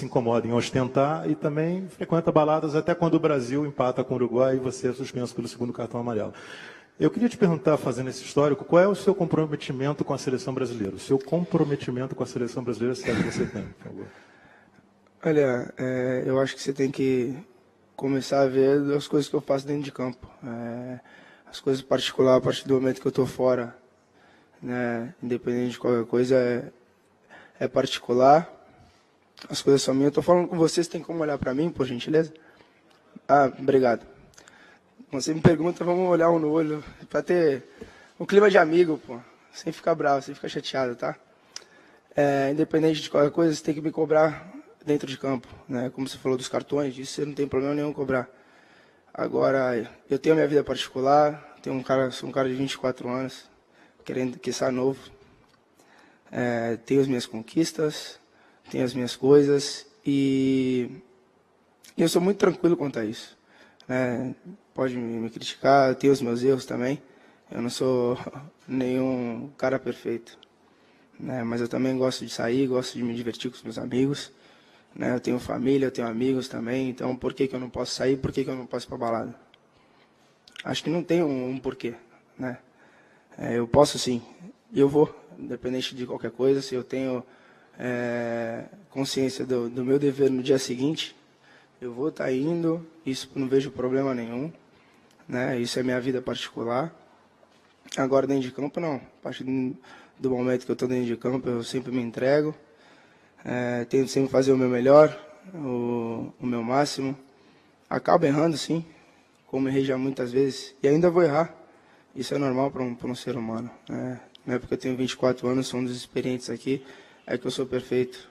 se incomoda em ostentar e também frequenta baladas até quando o Brasil empata com o Uruguai e você é suspenso pelo segundo cartão amarelo. Eu queria te perguntar, fazendo esse histórico, qual é o seu comprometimento com a seleção brasileira? O seu comprometimento com a seleção brasileira, se é que você tem, por favor. Olha, é, eu acho que você tem que começar a ver as coisas que eu faço dentro de campo. É, as coisas particulares, a partir do momento que eu estou fora, né, independente de qualquer coisa, é, é particular. As coisas são minhas. Eu estou falando com vocês, tem como olhar para mim, por gentileza? Ah, obrigado. Você me pergunta, vamos olhar um no olho, para ter um clima de amigo, pô. Sem ficar bravo, sem ficar chateado, tá? É, independente de qualquer coisa, você tem que me cobrar dentro de campo, né? Como você falou dos cartões, isso você não tem problema nenhum cobrar. Agora, eu tenho a minha vida particular, tenho um cara, sou um cara de 24 anos, querendo que saia novo. É, tenho as minhas conquistas, tenho as minhas coisas e eu sou muito tranquilo quanto a isso. É, pode me, criticar, eu tenho os meus erros também. Eu não sou nenhum cara perfeito. Né? Mas eu também gosto de sair, gosto de me divertir com os meus amigos. Né? Eu tenho família, eu tenho amigos também. Então, por que, que eu não posso sair? Por que, que eu não posso ir para balada? Acho que não tem um, um porquê. Né? É, eu posso sim. Eu vou, independente de qualquer coisa. Se eu tenho é, consciência do, do meu dever no dia seguinte, eu vou estar tá indo. Isso não vejo problema nenhum né? Isso é minha vida particular. Agora dentro de campo não. A partir do momento que eu estou dentro de campo, eu sempre me entrego. É, tento sempre fazer o meu melhor, o, o meu máximo. Acabo errando, sim, como errei já muitas vezes. E ainda vou errar. Isso é normal para um, um ser humano. Né? Não é porque eu tenho 24 anos, sou um dos experientes aqui, é que eu sou perfeito.